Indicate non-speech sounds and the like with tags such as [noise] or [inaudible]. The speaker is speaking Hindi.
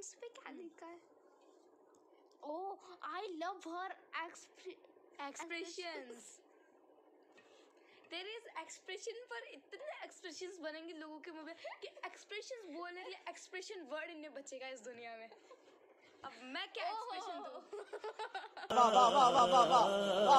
कमेंट्स पे क्या hmm. लिखा है? ओ I love her expressions there is expression पर इतने एक्सप्रेशन बनेंगे लोगों के मुँह में कि एक्सप्रेशन बोलने के एक्सप्रेशन वर्ड इन्हें बचेगा इस दुनिया में। अब मैं क्या एक्सप्रेशन दूँ? [laughs]